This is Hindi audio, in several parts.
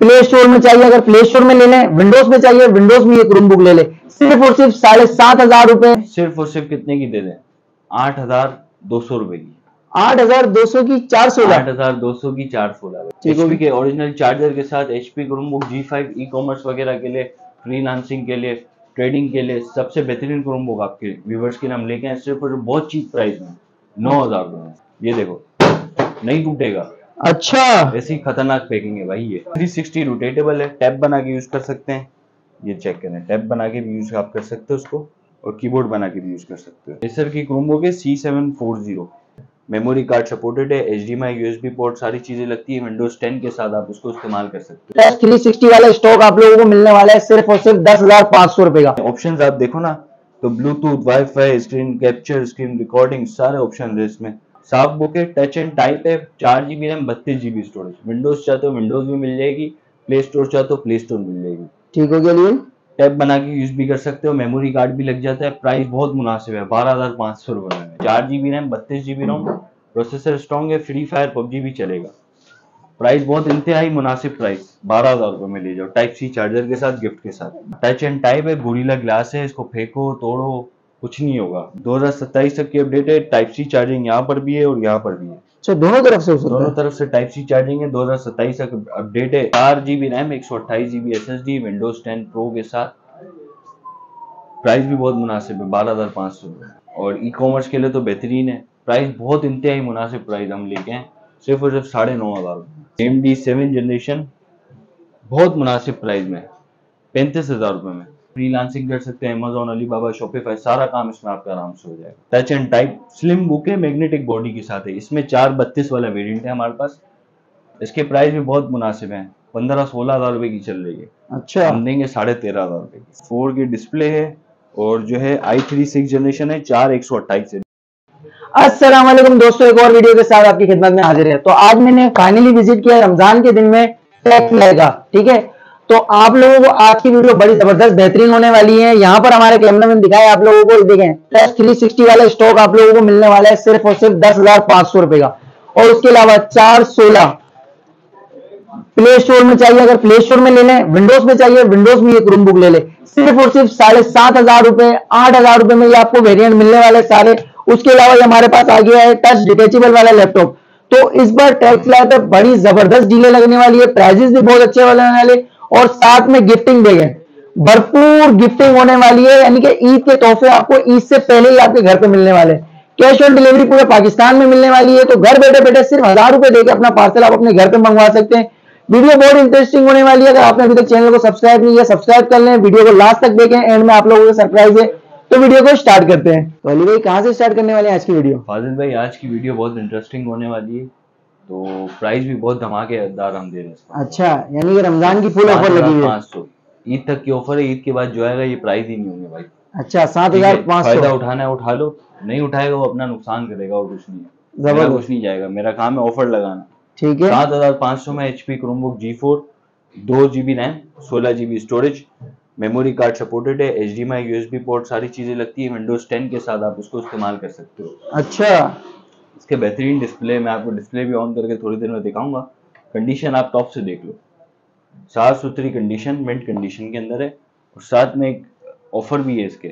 प्ले स्टोर में चाहिए अगर प्ले स्टोर में ले लें विंडोज़ में चाहिए विंडोज़ में ये क्रोम बुक ले ले। सिर्फ़ और सिर्फ़ साढ़े सात हज़ार रुपए। सिर्फ़ और सिर्फ़ कितने की दे दें? आठ हज़ार दो सौ रुपए की। आठ हज़ार दो सौ की चार सौ आठ हज़ार दो सौ की चार सौ के ओरिजिनल चार्जर के साथ HP Chromebook G five e commerce वगैरह के लिए फ्रीलांसिंग के लिए ट्रेडिंग के लिए सबसे बेहतरीन क्रोमबुक आपके व्यूवर्स के नाम लेके आए सिर्फ़ और बहुत चीप प्राइस में। नौ हज़ार रुपए ये देखो नहीं टूटेगा। अच्छा। ऐसी खतरनाक पैकिंग है भाई ये। 360 रोटेटेबल है टैब बना के यूज़ कर सकते हैं। ये चेक करें टैब बना के भी यूज़ आप कर सकते हो उसको और कीबोर्ड बना के भी यूज़ कर सकते हो। एसर की क्रोमबुक है C seven four zero memory card supported है एच डी यूएसबी पोर्ट सारी चीज़ें लगती है। विंडोज़ 10 के साथ आप उसको इस्तेमाल कर सकते प्लस थ्री सिक्सटी वाला स्टॉक आप लोगों को मिलने वाला है सिर्फ़ और सिर्फ़ दस हज़ार पाँच सौ रुपए का। ऑप्शन आप देखो ना तो bluetooth wifi screen capture screen recording सारे ऑप्शन है इसमें। साफ़ बुक है टच एंड टाइप है चार जीबी रैम बत्तीस जीबी स्टोरेज विंडोज़ चाहते हो विंडोज़ भी मिल जाएगी प्ले स्टोर चाहते हो प्ले स्टोर मिल जाएगी। ठीक हो गया लिए टैब बना के यूज़ भी कर सकते हो मेमोरी कार्ड भी लग जाता है प्राइस बहुत मुनासिब है बारह हज़ार पाँच सौ रुपए में। चार जीबी रैम बत्तीस जीबी रोम प्रोसेसर स्ट्रॉन्ग है फ्री फायर पबजी भी चलेगा। प्राइस बहुत इंतहाई मुनासिब प्राइस बारह हज़ार रुपए में ले जाओ टाइप सी चार्जर के साथ गिफ्ट के साथ। टच एंड टाइप है गोरीला ग्लास है इसको फेंको तोड़ो कुछ नहीं होगा। 2027 तक की अपडेट है टाइप सी चार्जिंग यहाँ पर भी है और यहाँ पर भी है। अच्छा दोनों तरफ़ से दोनों है? तरफ़ से टाइप सी चार्जिंग है 2027 तक अपडेट है। चार जीबी रैम एक सौ अट्ठाईस GB S S D windows ten pro के साथ। प्राइस भी बहुत मुनासिब है बारह हज़ार पाँच सौ और ई कॉमर्स के लिए तो बेहतरीन है। प्राइस बहुत इंतहाई मुनासिब प्राइस हम लेके हैं सिर्फ़ और सिर्फ़ साढ़े नौ हज़ार एम डी सेवन जनरेशन बहुत मुनासिब प्राइस में पैंतीस हज़ार रुपये में। फ्रीलांसिंग कर सकते हैं अमेजोन अलीबाबा शॉपिफाई सारा काम इसमें आपका आराम से हो जाएगा। Touch and type slim book है मैग्नेटिक बॉडी के साथ है। इसमें चार बत्तीस वाला वेरिएंट है हमारे पास। इसके प्राइस भी बहुत मुनासिब हैं। पंद्रह सोलह हज़ार रुपए की चल रही है। अच्छा। हम देंगे साढ़े तेरह हज़ार रुपए की। फोर की डिस्प्ले है और जो है आई थ्री सिक्स जनरेशन है चार एक सौ अट्ठाईस वालेकुम दोस्तों एक और वीडियो के साथ आपकी खिदमत में हाजिर है। तो आज मैंने फाइनली विज़िट किया रमज़ान के दिन में। टैक्स लगेगा ठीक है? तो आप लोगों को आज की वीडियो बड़ी ज़बरदस्त बेहतरीन होने वाली है। यहाँ पर हमारे कैमरा मैन दिखाए आप लोगों को। देखें टैक्स थ्री सिक्सटी वाला स्टॉक आप लोगों को मिलने वाला है सिर्फ़ और सिर्फ़ दस हज़ार पाँच सौ रुपए का। और उसके अलावा चार सोलह प्ले स्टोर में चाहिए, अगर प्ले स्टोर में ले लें विंडोज़ में चाहिए विंडोज़ में ये क्रोम बुक ले ले। सिर्फ़ और सिर्फ़ साढ़े सात हज़ार रुपए, आठ हज़ार रुपए में ये आपको वेरिएंट मिलने वाले सारे। उसके अलावा ये हमारे पास आ गया है टच डिटेचेबल वाला लैपटॉप तो इस बार टैक्स लाइव पे बड़ी ज़बरदस्त डीले लगने वाली है। प्राइजेस भी बहुत अच्छे वाले वाले और साथ में गिफ्टिंग है। भरपूर गिफ्टिंग होने वाली है, यानी कि ईद के तोहफे आपको ईद से पहले ही आपके घर पे मिलने वाले कैश ऑन डिलीवरी पूरे पाकिस्तान में मिलने वाली है तो घर बैठे बैठे सिर्फ़ हज़ार रुपए देकर अपना पार्सल आप अपने घर पे मंगवा सकते हैं। वीडियो बहुत इंटरेस्टिंग होने वाली है, अगर आपने अभी तक चैनल को सब्सक्राइब नहीं किया सब्सक्राइब कर लें। वीडियो को लास्ट तक देखें एंड में आप लोगों को सरप्राइज़ है। तो वीडियो को स्टार्ट करते हैं। तो भाई, कहाँ से स्टार्ट करने वाले हैं आज की वीडियो फाजिल भाई, आज की वीडियो बहुत इंटरेस्टिंग होने वाली है। तो प्राइस भी बहुत धमाकेदार हम दे रहे हैं अच्छा यानी कि रमज़ान की फुल ऑफ़र लगी है। पाँच सौ। ईद तक की ऑफ़र है ईद के बाद जो आएगा ये प्राइस ही नहीं होंगे भाई। अच्छा सात हज़ार पाँच फ़ायदा उठाना है उठा लो। नहीं उठाएगा वो अपना नुकसान करेगा और कुछ नहीं ज़बरदस्त। कुछ नहीं जाएगा। मेरा काम है ऑफ़र लगाना। ठीक है। सात हज़ार पाँच सौ में H P Chromebook G four दो जीबी रैम सोलह GB storage memory card supported है एच डी माई यूएसबी पोर्ट सारी चीज़ें लगती है। विंडोज़ टेन के साथ आप उसको इस्तेमाल कर सकते हो। अच्छा। इसके बेहतरीन डिस्प्ले मैं आपको डिस्प्ले भी ऑन करके थोड़ी देर में दिखाऊँगा। कंडीशन आप टॉप से देख लो। साफ़ सुथरी कंडीशन मिंट कंडीशन के अंदर है। और साथ में एक ऑफ़र भी है इसके।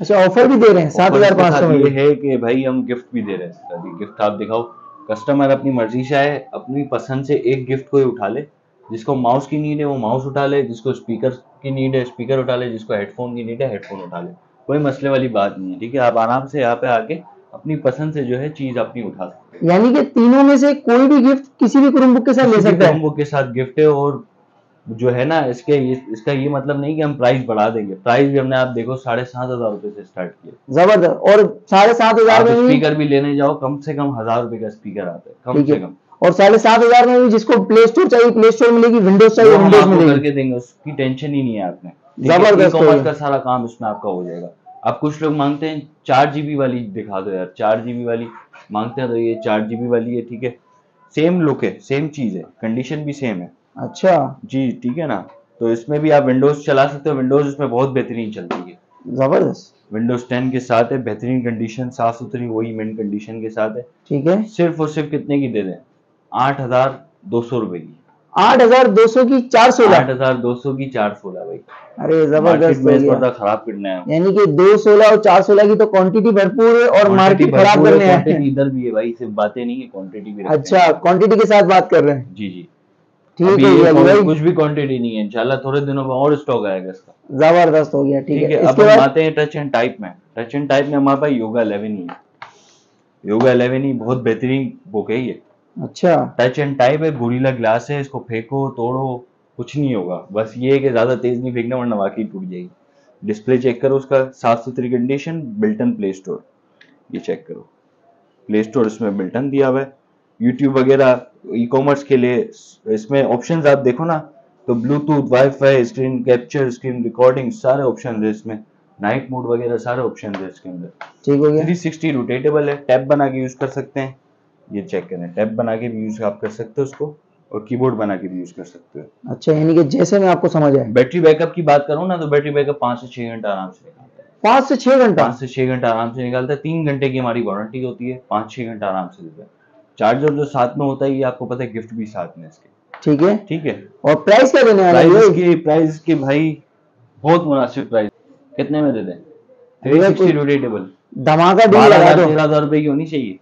अच्छा ऑफ़र भी दे रहे हैं सात हज़ार पाँच सौ ये है कि भाई हम गिफ्ट भी दे रहे हैं गिफ्ट आप दिखाओ। कस्टमर अपनी मर्ज़ी से आए अपनी पसंद से एक गिफ्ट कोई उठा ले जिसको माउस की नीड है वो माउस उठा ले जिसको स्पीकर की नीड है स्पीकर उठा ले जिसको हेडफोन की नीड है हेडफोन उठा ले। कोई मसले वाली बात नहीं है ठीक है? आप आराम से यहाँ पे आके अपनी पसंद से जो है चीज़ अपनी उठा सकते। हैं यानी कि तीनों में से कोई भी गिफ्ट किसी भी क्रोम बुक के साथ ले सकता है। के साथ गिफ्ट है और जो है ना इसके इसका ये मतलब नहीं कि हम प्राइस बढ़ा देंगे। प्राइस भी हमने आप देखो साढ़े सात हज़ार रुपए से स्टार्ट किया। ज़बरदस्त। और साढ़े सात हज़ार में स्पीकर भी लेने जाओ कम से कम हज़ार रुपए का स्पीकर आता है कम से कम। और साढ़े सात हज़ार में भी जिसको प्ले स्टोर चाहिए प्ले स्टोर मिलेगी विंडोज़ चाहिए विंडोज़ मिलेगी करके देंगे उसकी टेंशन ही नहीं है आपने। ज़बरदस्त का सारा काम इसमें आपका हो जाएगा। अब कुछ लोग मांगते हैं चार जीबी वाली दिखा दो यार चार जीबी वाली मांगते हैं तो ये चार जीबी वाली है ठीक है? सेम लुक है सेम चीज़ है कंडीशन भी सेम है। अच्छा। जी ठीक है ना? तो इसमें भी आप विंडोज़ चला सकते हो विंडोज़ इसमें बहुत बेहतरीन चलती है। ज़बरदस्त। विंडोज़ 10 के साथ है बेहतरीन कंडीशन साफ़ सुथरी वही मेन कंडीशन के साथ है। ठीक है। सिर्फ़ और सिर्फ़ कितने की दे दें? आठ हज़ार दो सौ रुपए की। आठ हज़ार दो सौ की चार सोलह। आठ हज़ार दो सौ की चार सोलह भाई। अरे ज़बरदस्त बार खराब करने हूँ। यानी कि दो सोलह और चार सोलह की तो क्वांटिटी भरपूर है और मार्केट खराब करने हैं। इधर भी है भाई सिर्फ़ बातें नहीं है क्वांटिटी भी अच्छा क्वांटिटी के साथ बात कर रहे हैं। जी जी। ठीक हो भाई। कुछ भी क्वांटिटी नहीं है इंशाल्लाह थोड़े दिनों में और स्टॉक आएगा इसका। ज़बरदस्त हो गया ठीक है। अब इसके हम बाद आते हैं टच एंड टाइप में। टच एंड टाइप में हमारे पास योगा 11 ही है। योगा 11 ही बहुत बेहतरीन बुक है ये। अच्छा। टच एंड टाइप है गोरीला ग्लास है इसको फेंको तोड़ो कुछ नहीं होगा। बस ये है कि ज़्यादा तेज नहीं फेंकना वरना वाकई टूट जाएगी। डिस्प्ले चेक करो उसका साफ़ सुथरी condition built in play store ये चेक करो। प्ले स्टोर इसमें बिल्टन दिया हुआ है। यूट्यूब वगैरह ई कॉमर्स के लिए इसमें ऑप्शन आप देखो ना तो bluetooth wifi screen capture screen recording सारे ऑप्शन है इसमें। नाइट मोड वगैरह सारे ऑप्शन है इसके अंदर। ठीक हो गया। 360 रोटेटेबल है टैब बना के यूज़ कर सकते हैं। ये चेक करें। टैब बना के भी यूज़ आप कर सकते हो उसको और कीबोर्ड बना के भी यूज़ कर सकते हो। अच्छा यानी कि जैसे मैं आपको समझ आया। बैटरी बैकअप की बात करूँ ना तो बैटरी बैकअप पाँच से छह घंटा आराम से निकालता है। पाँच से छह घंटा? पाँच से छह घंटा आराम से निकालता है। तीन घंटे की हमारी वारंटी होती है। पाँच छह घंटा आराम से देता है। चार्जर जो साथ में होता है ये आपको पता है गिफ्ट भी साथ में इसके। ठीक है? ठीक है? और प्राइस क्या देने वाले प्राइस हैं की प्राइस की भाई बहुत मुनासिब प्राइस कितने में दे दें? थ्री सिक्सटी कोई- धमाका डील लगा दो। तेरह हज़ार रुपए की होनी चाहिए।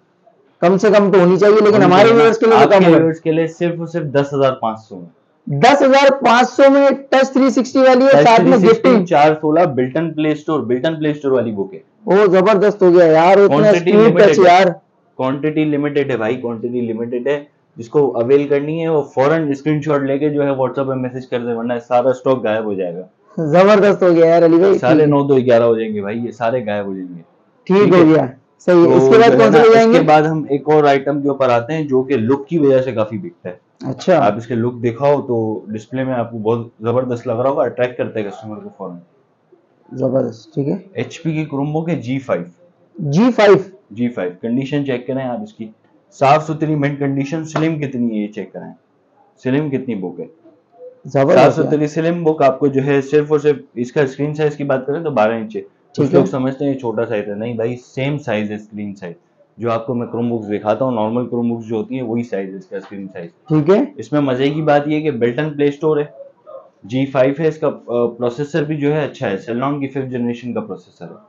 कम से कम तो होनी चाहिए लेकिन हमारे व्यूअर्स के लिए तो कम के लिए सिर्फ़ और सिर्फ़ दस हज़ार पाँच सौ में। दस हज़ार पाँच सौ में टच थ्री सिक्सटी वाली है साथ में गिफ्टिंग चार सोलह built in play store built in play store वाली बुक है ओ ज़बरदस्त हो गया यार इतना स्पीड टच यार। क्वांटिटी लिमिटेड है भाई क्वांटिटी लिमिटेड है। जिसको अवेल करनी है वो फ़ौरन स्क्रीनशॉट लेके जो है व्हाट्सएप पे मैसेज कर दे वरना सारा स्टॉक गायब हो जाएगा। ज़बरदस्त हो गया यार अली भाई। साढ़े नौ दो ग्यारह हो जाएँगे भाई ये सारे गायब हो जाएँगे। ठीक हो है। गया। सही तो इसके बाद कौन से जाएँगे इसके बाद हम एक और आइटम के ऊपर आते हैं जो कि लुक की वजह से काफ़ी बिकता है। अच्छा। आप इसके लुक दिखाओ तो डिस्प्ले में आपको बहुत ज़बरदस्त लग रहा होगा अट्रैक्ट करता है कस्टमर को फ़ौरन। ज़बरदस्त ठीक है। एचपी की क्रोमबुक है G five G five G five condition check करें आप इसकी। साफ़ सुथरी मिंट कंडीशन स्लिम कितनी है ये चेक करें। स्लिम कितनी बुक है। साफ़ सुथरी स्लिम बुक आपको जो है सिर्फ़ और सिर्फ़ इसका स्क्रीन साइज़ की बात करें तो बारह इंच है। कुछ लोग समझते हैं छोटा साइज़ है। नहीं भाई सेम साइज़ है स्क्रीन साइज़ जो आपको मैं क्रोम बुक्स दिखाता हूँ नॉर्मल क्रोम बुक्स जो होती है वही साइज़ है इसका स्क्रीन साइज़ ठीक है। इसमें मज़े की बात यह कि बिल्टन प्ले स्टोर है। जी फाइव है इसका प्रोसेसर भी जो है अच्छा है। सेलॉन की फिफ्थ जनरेशन का प्रोसेसर है।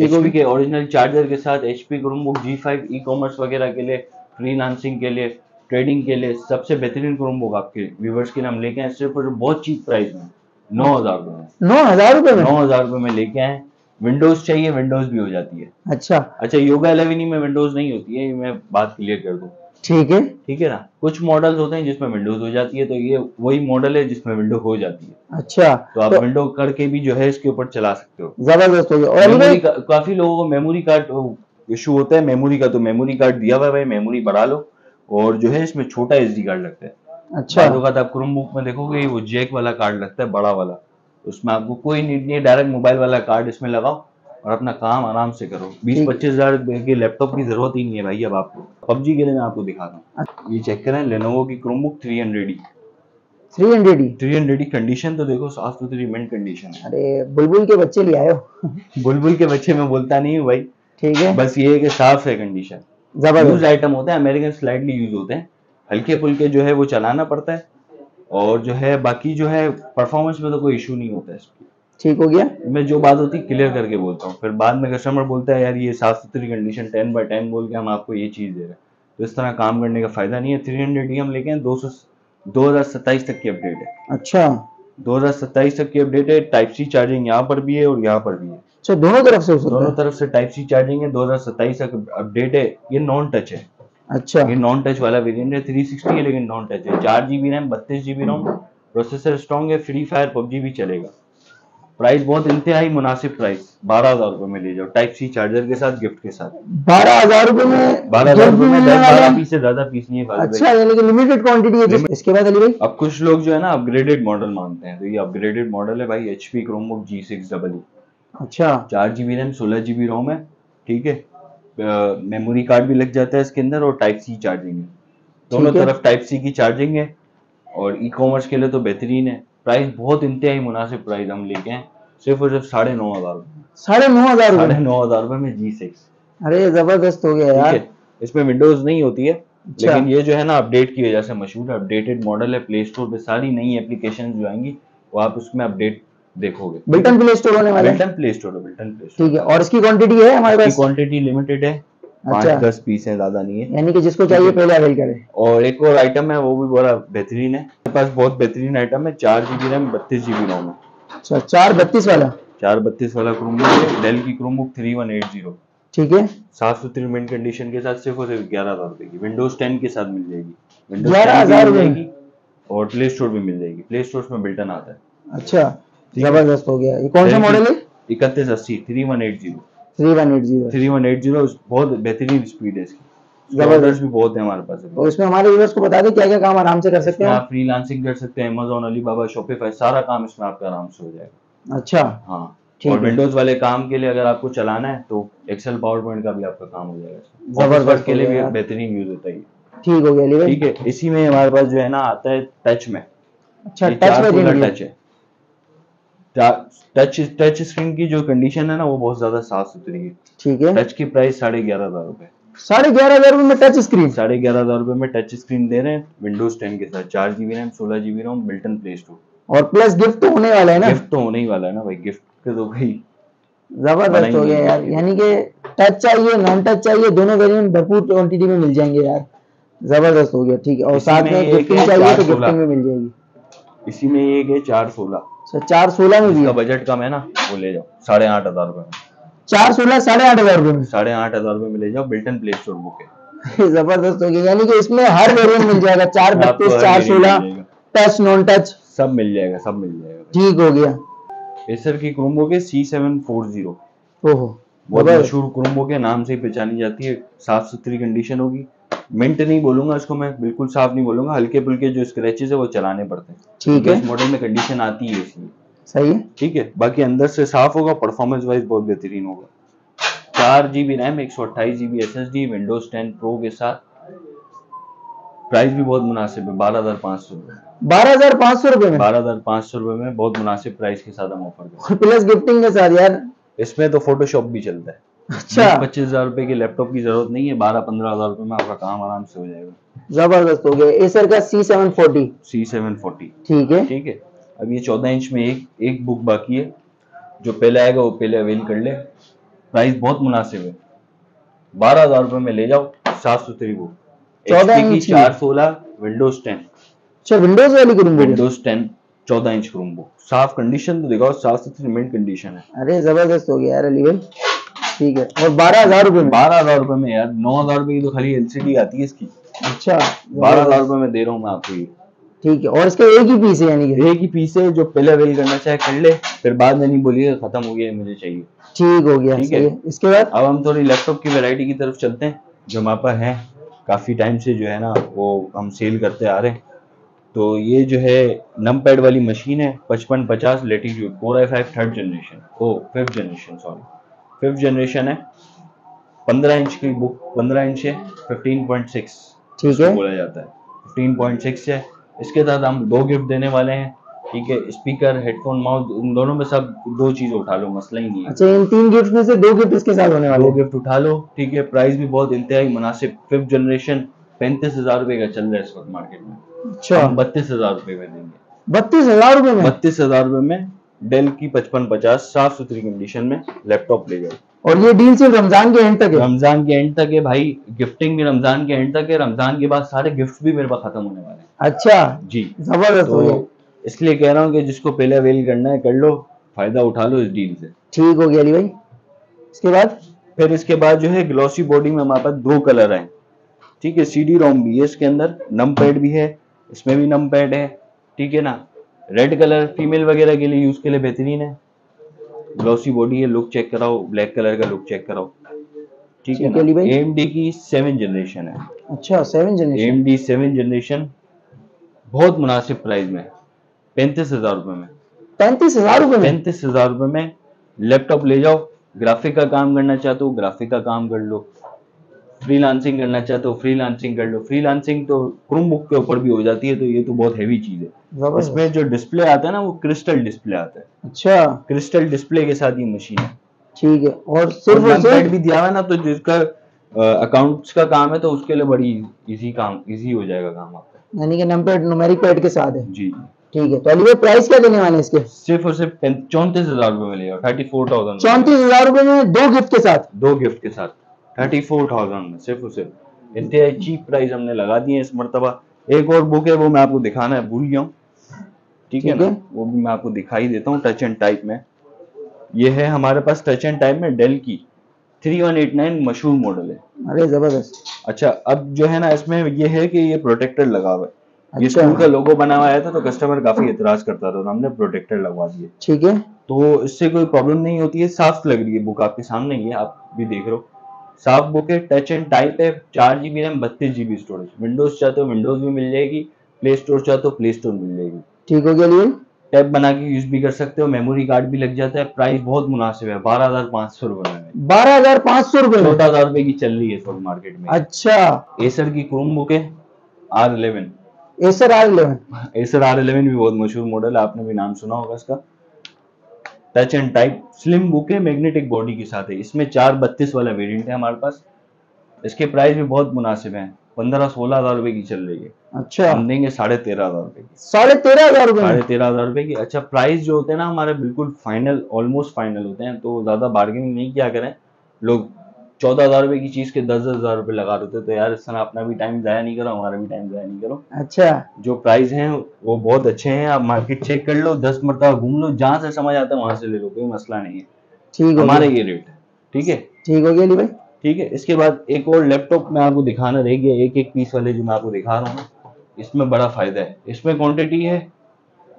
HP के ओरिजिनल चार्जर के साथ HP Chromebook G5 e commerce वगैरह के लिए फ्रीलांसिंग के लिए ट्रेडिंग के लिए सबसे बेहतरीन क्रोमबुक आपके व्यूवर्स के नाम लेके आए सिर्फ़ और बहुत चीप प्राइस में नौ हज़ार रुपए में। नौ हज़ार रुपए में? नौ हज़ार रुपए में लेके आए विंडोज़ चाहिए विंडोज़ भी हो जाती है। अच्छा। अच्छा योगा 11 में विंडोज़ नहीं होती है ये मैं बात क्लियर कर दूँ। ठीक है। ठीक है ना? कुछ मॉडल्स होते हैं जिसमें विंडोज़ हो जाती है तो ये वही मॉडल है जिसमें विंडो हो जाती है। अच्छा तो आप तो विंडो करके भी जो है इसके ऊपर चला सकते हो। ज़बरदस्त हो गया। और मेमोरी का, काफ़ी लोगों को मेमोरी कार्ड इशू होता है मेमोरी का तो मेमोरी कार्ड दिया हुआ है भाई मेमोरी बढ़ा लो। और जो है इसमें छोटा एस कार्ड लगता है। अच्छा। वक्त आप क्रोम बुक में देखोगे वो जैक वाला कार्ड लगता है बड़ा वाला। उसमें आपको कोई नीड नहीं है डायरेक्ट मोबाइल वाला कार्ड इसमें लगाओ और अपना काम आराम से करो। बीस पच्चीस हज़ार के लैपटॉप की ज़रूरत ही नहीं है भाई अब आपको। पबजी के लिए मैं आपको दिखा रहा हूँ ये चेक करें लेनोवो की Chromebook three hundred three hundred three hundred condition तो देखो साफ़ सुथरी मिंट कंडीशन है। अरे बुलबुल के बच्चे ले आयो बुलबुल के बच्चे में बोलता नहीं हूँ भाई। ठीक है। बस ये है कि साफ़ है कंडीशन ज़बरदस्त। आइटम होते हैं अमेरिकन स्लाइडली यूज़ होते हैं। हल्के फुल्के जो है वो चलाना पड़ता है। और जो है बाकी जो है परफॉर्मेंस में तो कोई इशू नहीं होता है ठीक हो गया? मैं जो बात होती है क्लियर करके बोलता हूँ। फिर बाद में कस्टमर बोलता है यार ये साफ़ सुथरी कंडीशन टेन बाय टेन बोल के हम आपको ये चीज़ दे रहे हैं। तो इस तरह काम करने का फ़ायदा नहीं है। थ्री हंड्रेड हम लेके दो सौ दो हज़ार सत्ताईस तक की अपडेट है। अच्छा। दो हज़ार सत्ताईस तक की अपडेट है टाइप सी चार्जिंग यहाँ पर भी है और यहाँ पर भी है। अच्छा दोनों तरफ़ से दोनों तरफ़ से टाइप सी चार्जिंग है दो हज़ार सत्ताईस तक अपडेट है ये नॉन टच है। अच्छा। ये नॉन टच वाला वेरिएंट है 360 है लेकिन नॉन टच है। चार जीबी रैम बत्तीस जीबी रोम प्रोसेसर स्ट्रॉन्ग है फ्री फायर पबजी भी चलेगा। प्राइस बहुत इंतहाई मुनासिब प्राइस बारह हज़ार रुपए में ले जाओ टाइप सी चार्जर के साथ गिफ्ट के साथ। बारह हज़ार रुपए में बारह हज़ार रुपए में दस बारह पीस से ज़्यादा पीस नहीं है अच्छा यानी कि लिमिटेड क्वांटिटी है इसके बाद अली भाई? अब कुछ लोग जो है ना अपग्रेडेड मॉडल मांगते हैं तो ये अपग्रेडेड मॉडल है भाई H P Chromebook G six double अच्छा। चार जीबी रैम सोलह जीबी रोम है ठीक है? मेमोरी कार्ड भी लग जाता है इसके अंदर और टाइप सी चार्जिंग है। दोनों तरफ़ टाइप सी की चार्जिंग है और ई कॉमर्स के लिए तो बेहतरीन है। प्राइस बहुत इंतहाई मुनासिब प्राइस हम लेके हैं सिर्फ़ और सिर्फ़ साढ़े नौ हज़ार साढ़े नौ हज़ार साढ़े रुपए नौ हज़ार रुपये में जी सिक्स अरे ज़बरदस्त हो गया यार। इसमें विंडोज़ नहीं होती है अच्छा। लेकिन ये जो है ना अपडेट की वजह से मशहूर है अपडेटेड मॉडल है प्ले स्टोर पे सारी नई एप्लीकेशन जो आएँगी वो आप उसमें अपडेट देखोगे। बिल्टन प्ले स्टोर होने वाला बिल्टन प्ले स्टोर है बिल्टन प्ले स्टोर ठीक है और इसकी क्वांटिटी है हमारे पास? क्वांटिटी लिमिटेड है। पाँच अच्छा। दस पीस है ज़्यादा नहीं है। यानी कि जिसको चाहिए पहले अवेल करे। और एक और आइटम है वो भी बड़ा बेहतरीन है। मेरे पास बहुत बेहतरीन आइटम है चार जीबी रैम बत्तीस जीबी रोम है। अच्छा चार बत्तीस वाला? चार बत्तीस वाला क्रोमबुक है डेल की Chromebook three one eight zero. ठीक है। साफ़ सुथरी मिंट कंडीशन के साथ सिर्फ़ और सिर्फ़ ग्यारह हज़ार रुपए की। विंडोज़ टेन के साथ मिल जाएगी। विंडोज़ 11,000 रुपए? में? और प्ले स्टोर भी मिल जाएगी। प्ले स्टोर में बिल्टन आता है। अच्छा। ज़बरदस्त हो गया। ये कौन सा मॉडल है? इकतीस अस्सी three one eight zero. Three one eight zero. Three one eight zero बहुत बेहतरीन स्पीड है इसकी। ज़बरदस्त। भी बहुत है हमारे पास और इसमें हमारे व्यूअर्स को बता दें क्या क्या काम आराम से कर सकते हैं आप? फ्रीलांसिंग कर सकते हैं अमेजोन अलीबाबा शॉपिफाई सारा काम इसमें आपका आराम से हो जाएगा। अच्छा। हाँ। और विंडोज़ वाले काम के लिए अगर आपको चलाना है तो एक्सेल पावर पॉइंट का भी आपका काम हो जाएगा ज़बरदस्त के लिए भी बेहतरीन यूज़ होता है ठीक हो गया ठीक है इसी में हमारे पास जो है ना आता है टच में। अच्छा टच में टच है। टच टच स्क्रीन की जो कंडीशन है ना वो बहुत ज़्यादा साफ़ सुथरी है। ठीक है। टच की प्राइस साढ़े ग्यारह हज़ार रुपए साढ़े ग्यारह हज़ार रुपए में टच स्क्रीन साढ़े ग्यारह हज़ार रुपए में टच स्क्रीन दे रहे हैं विंडोज़ टेन के साथ। चार जीबी रैम सोलह GB ROM built in play store और प्लस गिफ्ट तो होने वाला है ना? गिफ्ट तो होने ही वाला है ना भाई। गिफ्ट के तो भाई ज़बरदस्त हो गया यार। यानी कि टच चाहिए नॉन टच चाहिए दोनों वेरिएंट भरपूर क्वांटिटी में मिल जाएँगे यार। ज़बरदस्त हो गया ठीक है। और साथ में गिफ्टिंग चाहिए तो गिफ्टिंग में मिल जाएगी। इसी में एक है चार सोलह। अच्छा चार सोलह में भी बजट कम है ना वो ले जाओ साढ़े आठ हज़ार रुपए में। चार सोलह साढ़े आठ हज़ार रुपए में। साढ़े आठ हज़ार रुपए में ले जाओ बिल्टन प्ले स्टोर बुक है। ज़बरदस्त हो गया यानी कि इसमें हर वेरिएंट मिल जाएगा चार बत्तीस चार सोलह टच नॉन टच सब मिल जाएगा सब मिल जाएगा। ठीक हो गया। एसर की क्रोमबुक है सी सेवन फोर ज़ीरो ओहो बहुत। मशहूर क्रोमबुक है नाम से ही पहचानी जाती है साफ़ सुथरी कंडीशन होगी। मिंट नहीं बोलूँगा इसको मैं बिल्कुल साफ़ नहीं बोलूँगा हल्के फुल्के जो स्क्रैचेस है वो चलाने पड़ते हैं। ठीक है। इस मॉडल में कंडीशन आती है इसलिए। सही है। ठीक है? बाकी अंदर से साफ़ होगा परफॉर्मेंस वाइज बहुत बेहतरीन होगा। चार जीबी रैम एक सौ अट्ठाईस GB S S D Windows ten pro के साथ। प्राइस भी बहुत मुनासिब है बारह हज़ार पाँच सौ रुपए बारह हज़ार पाँच सौ रुपए में? बारह हज़ार पाँच सौ रुपए में बहुत मुनासिब प्राइस के साथ हम ऑफ़र प्लस गिफ्टिंग के साथ यार। इसमें तो फोटोशॉप भी चलता है। अच्छा। पच्चीस हज़ार रुपए के लैपटॉप की ज़रूरत नहीं है बारह पंद्रह हज़ार रुपए में आपका काम आराम से हो जाएगा। ज़बरदस्त हो गया। एसर का C seven forty C seven forty ठीक है। ठीक है। अब ये चौदह इंच में एक एक बुक बाकी है। जो पहले आएगा वो पहले अवेल कर ले। प्राइस बहुत मुनासिब है। बारह हज़ार रुपए में ले जाओ साफ़ सुथरी बुक 14 HP की इंच की। चार सोलह विंडोज़ टेन अच्छा विंडोज़ वाली करूँगा विंडोज़ टेन चौदह इंच क्रोम बुक साफ़ कंडीशन तो दिखाओ साफ़ सुथरी मिंट कंडीशन है। अरे ज़बरदस्त हो गया यार अली भाई। ठीक है। और बारह हज़ार रुपए में। बारह हज़ार रुपए में यार। नौ हज़ार रुपए की तो खाली एलसीडी आती है इसकी। अच्छा। बारह हज़ार रुपए में दे रहा हूँ मैं आपको ये। ठीक है। और इसका एक ही पीस है यानी कि? एक ही पीस है जो पहले अवेल करना चाहे कर ले फिर बाद में नहीं बोलिए खत्म हो गया मुझे चाहिए। ठीक हो गया ठीक है। है। इसके बाद? अब हम थोड़ी लैपटॉप की वैरायटी की तरफ़ चलते हैं। जो हमारे पास है काफ़ी टाइम से जो है ना वो हम सेल करते आ रहे हैं। तो ये जो है नम पैड वाली मशीन है पचपन पचास Latitude four I five third generation oh fifth generation sorry fifth generation है। पंद्रह इंच की बुक पंद्रह इंच है फिफ्टीन पॉइंट सिक्स ठीक है। बोला जाता है। फिफ्टीन पॉइंट सिक्स है। इसके साथ हम दो गिफ्ट देने वाले हैं। ठीक है स्पीकर हेडफोन माउस उन दोनों में सब दो चीज़ उठा लो मसला ही नहीं है। अच्छा इन तीन गिफ्ट में से दो गिफ्ट इसके साथ होने वाले दो गिफ्ट उठा लो। ठीक है प्राइस भी बहुत इंतहाई मुनासिब। फिफ्थ जनरेशन पैंतीस हज़ार रुपए का चल रहा है इस वक्त मार्केट में। अच्छा। बत्तीस हज़ार रुपए में देंगे। बत्तीस हज़ार रुपए में? बत्तीस हज़ार रुपए में डेल की पचपन पचास साफ़ सुथरी कंडीशन में लैपटॉप ले जाओ। और ये डील सिर्फ़ रमज़ान के एंड तक है? रमज़ान के एंड तक है भाई गिफ्टिंग भी रमज़ान के एंड तक है रमज़ान के बाद सारे गिफ्ट भी मेरे पास खत्म होने वाले हैं। अच्छा जी। ज़बरदस्त तो इसलिए कह रहा हूँ कि जिसको पहले अवेल करना है कर लो फ़ायदा उठा लो इस डील से। ठीक हो गया अली भाई। इसके बाद? फिर इसके बाद जो है ग्लॉसी बॉडी में हमारे पास दो कलर हैं। ठीक है सी डी रोम भी है इसके अंदर नम पैड भी है इसमें भी नम पैड है ठीक है ना? रेड कलर फीमेल वगैरह के लिए यूज़ के लिए बेहतरीन है। ग्लॉसी बॉडी है लुक चेक कराओ ब्लैक कलर का लुक चेक कराओ। ठीक है है अली की सेवन जनरेशन है। अच्छा seven generation M D seven generation बहुत मुनासिब प्राइस में पैंतीस हज़ार रुपए में। पैंतीस हज़ार रुपए में? पैंतीस हज़ार रुपए में लैपटॉप ले जाओ ग्राफिक का काम करना चाहते हो ग्राफिक का काम कर लो। फ्रीलांसिंग करना चाहते हो फ्रीलांसिंग कर लो। फ्रीलांसिंग तो क्रोम बुक के ऊपर भी हो जाती है तो ये तो बहुत हैवी चीज़ है। इसमें जो डिस्प्ले आता है ना वो क्रिस्टल डिस्प्ले आता है। अच्छा। क्रिस्टल डिस्प्ले के साथ ये मशीन है। ठीक है और सिर्फ़ और सिर्फ़ भी दिया हुआ है ना तो जिसका अकाउंट्स का काम है तो उसके लिए बड़ी इजी काम इजी हो जाएगा काम आपका। यानी कि नंबर न्यूमेरिक पैड के साथ है। जी। ठीक है तो अली प्राइस क्या देने वाले हैं इसके? सिर्फ़ और सिर्फ़ चौंतीस हज़ार रुपए मिलेगा थर्टी फोर थाउज़ेंड चौंतीस हज़ार रुपए में दो गिफ्ट के साथ। दो गिफ्ट के साथ। थर्टी फोर थाउज़ेंड में सिर्फ़ और सिर्फ़। इंतहाई चीप प्राइस हमने लगा दी है इस मरतबा। एक और बुक है वो मैं आपको दिखाना है भूल गया हूँ। ठीक है ना? वो भी मैं आपको दिखाई देता हूँ टच एंड टाइप में। ये है हमारे पास टच एंड टाइप में डेल की। 3189 मशहूर मॉडल है। अरे ज़बरदस्त। अच्छा अब जो है ना इसमें ये है कि ये प्रोटेक्टर लगा हुआ है। ये अच्छा। स्कूल का लोगो बना हुआ है था तो कस्टमर काफ़ी एतराज़ करता था तो हमने प्रोटेक्टर लगवा दिए। ठीक है। तो इससे कोई प्रॉब्लम नहीं होती है साफ़ लग रही है बुक आपके सामने है आप भी देख रहे हो। साफ़ बुक है टच एंड टाइप है चार जीबी रैम बत्तीस जीबी स्टोरेज विंडोज़ चाहते हो विंडोज़ भी मिल जाएगी प्ले स्टोर चाहते हो प्ले स्टोर मिल जाएगी। ठीक हो गया टैब बना के यूज़ भी कर सकते हो मेमोरी कार्ड भी लग जाता है प्राइस बहुत मुनासिब है बारह हज़ार पाँच सौ रुपए में। बारह हज़ार पाँच सौ रुपए चौदह हज़ार रुपए की चल रही है वक्त मार्केट में। अच्छा। एसर की क्रोम बुक है R eleven Acer R eleven Acer R eleven भी बहुत मशहूर मॉडल है आपने भी नाम सुना होगा इसका। Touch and type slim book है मैग्नेटिक बॉडी के साथ है। इसमें चार बत्तीस वाला वेरियंट है हमारे पास। इसके प्राइस भी बहुत मुनासिब है। पंद्रह सोलह हज़ार रुपए की चल रही है। अच्छा। हम देंगे साढ़े तेरह हज़ार रुपए की। साढ़े तेरह हज़ार रुपए? साढ़े तेरह हज़ार रुपए की। अच्छा प्राइस जो होते हैं ना हमारे बिल्कुल फाइनल ऑलमोस्ट फाइनल होते हैं। तो ज़्यादा बार्गेनिंग नहीं किया करें। लोग चौदह हज़ार रुपए की चीज़ के दस दस हज़ार रुपए लगा देते तो यार इस तरह अपना भी टाइम जाया नहीं करो हमारा भी टाइम जाया नहीं करो। अच्छा। जो प्राइस हैं वो बहुत अच्छे हैं। आप मार्केट चेक कर लो दस मरतबा घूम लो जहाँ से समझ आता है वहाँ से ले लो कोई मसला नहीं है। ठीक हो हमारे ये रेट है ठीक है? ठीक हो गया अली भाई? ठीक है इसके बाद एक और लैपटॉप में आपको दिखाना रह गया एक एक पीस वाले जो मैं आपको दिखा रहा हूँ। इसमें बड़ा फ़ायदा है। इसमें क्वांटिटी है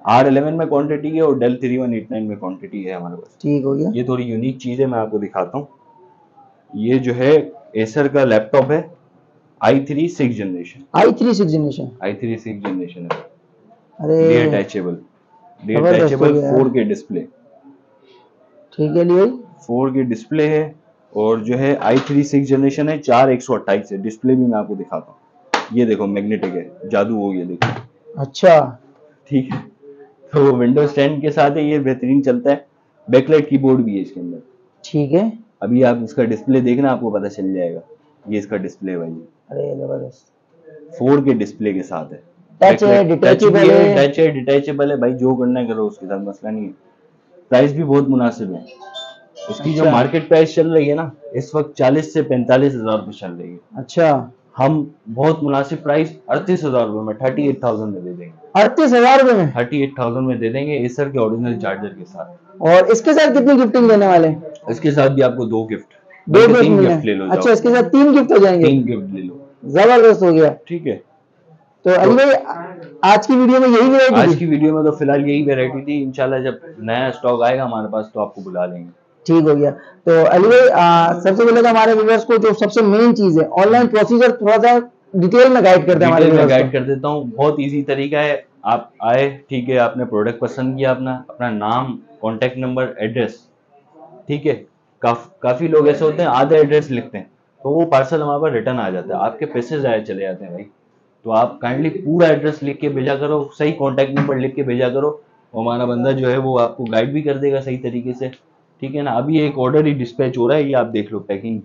आर इलेवन में क्वांटिटी है और Dell three one eight nine में क्वांटिटी है हमारे पास। ठीक हो गया। ये थोड़ी यूनिक चीज़ है मैं आपको दिखाता हूँ। ये जो है एसर का लैपटॉप है I three six generation I three six generation I three six generation है। अरे। Attachable attachable four K display ठीक है भाई फोर की डिस्प्ले है और जो है आई थ्री सिक्स जनरेशन है चार एक सौ अट्ठाईस है। डिस्प्ले भी मैं आपको दिखाता हूँ। ये देखो मैग्नेटिक है। जादू हो गया देखो। अच्छा। ठीक है। तो विंडोज़ टेन के साथ है ये बेहतरीन चलता है। बैकलाइट कीबोर्ड भी है इसके अंदर। ठीक है। अभी आप इसका डिस्प्ले देखना आपको पता चल जाएगा। ये इसका डिस्प्ले भाई। अरे ज़बरदस्त। फोर के डिस्प्ले के साथ है। टच है डिटेचेबल है टच है डिटेचेबल है। भाई जो करना है करो उसके साथ मसला नहीं है। प्राइस भी बहुत मुनासिब है। इसकी जो अच्छा। मार्केट प्राइस चल रही है ना इस वक्त चालीस से पैंतालीस हज़ार रुपये चल रही है। अच्छा। हम बहुत मुनासिब प्राइस अड़तीस हज़ार रुपये में थर्टी एट थाउज़ेंड में दे देंगे। अड़तीस हज़ार रुपए में? थर्टी एट थाउज़ेंड में दे देंगे एसर के ओरिजिनल चार्जर के साथ। और इसके साथ कितनी गिफ्टिंग देने वाले हैं? इसके साथ भी आपको दो गिफ्ट दो गिफ्ट मिले गिफ्ट ले लो अच्छा इसके साथ तीन गिफ्ट हो जाएँगे? तीन गिफ्ट ले लो। ज़बरदस्त हो गया। ठीक है। तो अली भाई आज की वीडियो में यही वेरायटी आज की वीडियो में तो फ़िलहाल यही वेरायटी थी। इंशाल्लाह जब नया स्टॉक आएगा हमारे पास तो आपको बुला लेंगे। ठीक हो गया। तो अली भाई सबसे पहले तो हमारे व्यूवर्स को जो सबसे मेन चीज़ है ऑनलाइन प्रोसीजर थोड़ा सा डिटेल में गाइड करते हैं गाइड कर देता हूँ। बहुत इजी तरीका है। आप आए ठीक है आपने प्रोडक्ट पसंद किया अपना अपना नाम कॉन्टेक्ट नंबर एड्रेस ठीक है काफ, काफ़ी लोग ऐसे होते हैं आधा एड्रेस लिखते हैं तो वो पार्सल हमारे पास रिटर्न आ जाता है आपके पैसे जाए चले जाते हैं भाई तो आप काइंडली पूरा एड्रेस लिख के भेजा करो सही कॉन्टेक्ट नंबर लिख के भेजा करो हमारा बंदा जो है वो आपको गाइड भी कर देगा सही तरीके से ठीक है ना अभी एक ऑर्डर ही डिस्पैच हो रहा है ये आप देख लो पैकिंग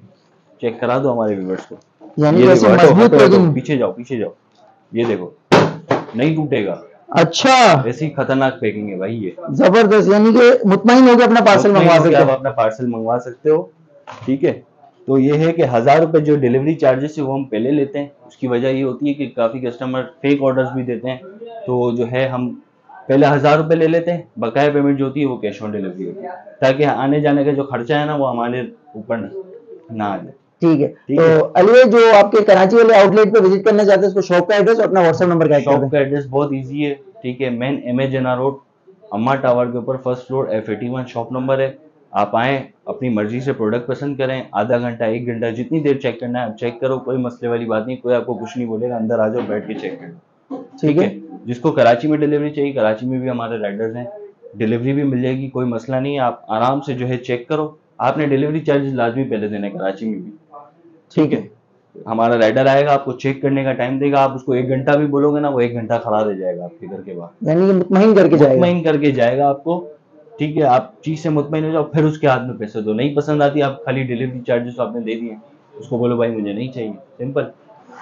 चेक करा दो हमारे व्यूवर्स को यानी ये देखो, हटो, हटो, हटो, पीछे जाओ पीछे जाओ ये देखो नहीं टूटेगा। अच्छा। ऐसी खतरनाक पैकिंग है भाई ये। ज़बरदस्त यानी कि मुतमईन होकर अपना पार्सल मंगवा सकते आप अपना पार्सल मंगवा सकते हो ठीक है? तो ये है कि हज़ार रुपए जो डिलीवरी चार्जेस है वो हम पहले लेते हैं। उसकी वजह ये होती है कि काफ़ी कस्टमर फेक ऑर्डर्स भी देते हैं। तो जो है हम पहले हज़ार रुपए ले लेते हैं बकाया पेमेंट जो होती है वो कैश ऑन डिलीवरी होती है। ताकि आने जाने का जो खर्चा है ना वो हमारे ऊपर ना आ जाए। ठीक है। तो। अली भाई जो आपके कराची वाले आउटलेट पे विज़िट करना चाहते हैं उसको शॉप का एड्रेस और अपना व्हाट्सएप नंबर कर शॉप का एड्रेस बहुत इजी है ठीक है। मेन एम ए जना रोड अम्मा टावर के ऊपर first floor F eighty one shop number है। आप आए अपनी मर्ज़ी से प्रोडक्ट पसंद करें। आधा घंटा एक घंटा जितनी देर चेक करना है आप चेक करो कोई मसले वाली बात नहीं कोई आपको कुछ नहीं बोलेगा अंदर आ जाओ बैठ के चेक करो। ठीक है। जिसको कराची में डिलीवरी चाहिए कराची में भी हमारे राइडर्स हैं। डिलीवरी भी मिल जाएगी कोई मसला नहीं है। आप आराम से जो है चेक करो। आपने डिलीवरी चार्जेस लाजमी पहले देना कराची में भी। ठीक है। हमारा राइडर आएगा आपको चेक करने का टाइम देगा आप उसको एक घंटा भी बोलोगे ना वो एक घंटा खड़ा रह जाएगा आपके घर के बाहर। यानी कि मुतमईन करके जाएगा। मुतमईन करके जाएगा आपको ठीक है आप चीज़ से मुतमिन हो जाओ फिर उसके हाथ में पैसे दो। नहीं पसंद आती आप खाली डिलीवरी चार्जेस आपने दे दिए उसको बोलो भाई मुझे नहीं चाहिए। सिंपल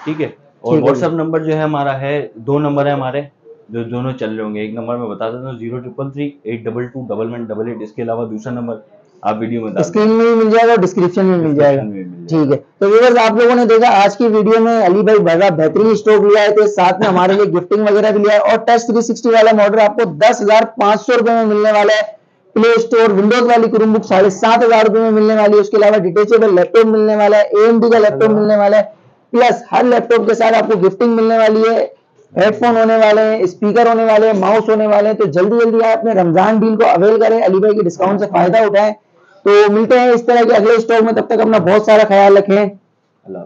ठीक है। और व्हाट्सअप नंबर जो है हमारा है दो नंबर है हमारे जो दोनों चल रहे होंगे। एक नंबर में बता देता हूँ zero triple three eight double two double one double eight इसके अलावा दूसरा नंबर आप वीडियो में स्क्रीन में भी मिल जाएगा और डिस्क्रिप्शन में मिल जाएगा। ठीक है। तो व्यूअर्स आप लोगों ने देखा आज की वीडियो में अली भाई बड़ा बेहतरीन स्टॉक लिया है थे साथ में हमारे लिए गिफ्टिंग वगैरह भी लिया है और टच 360 वाला मॉडल आपको दस हज़ार पाँच सौ रुपए में मिलने वाला है। प्ले स्टोर विंडोज़ वाली क्रोम बुक साढ़े सात हज़ार रुपए में मिलने वाली है। उसके अलावा डिटेचेबल लैपटॉप मिलने वाला है एएमडी का लैपटॉप मिलने वाला है। प्लस हर लैपटॉप के साथ आपको गिफ्टिंग मिलने वाली है। हेडफोन होने वाले हैं स्पीकर होने वाले हैं माउस होने वाले हैं। तो जल्दी जल्दी आप अपने रमज़ान डील को अवेल करें। अली भाई के डिस्काउंट से फ़ायदा उठाएँ। तो मिलते हैं इस तरह के अगले स्टॉक में तब तक अपना बहुत सारा ख्याल रखें अल्लाह।